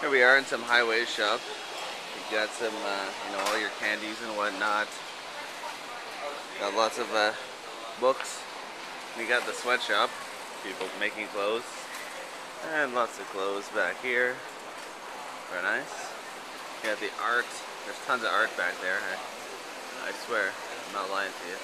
Here we are in some highway shop. We got some, uh, you know, all your candies and whatnot. Got lots of uh, books. We got the sweatshop, people making clothes, and lots of clothes back here. Very nice. We got the art. There's tons of art back there. I, I swear, I'm not lying to you.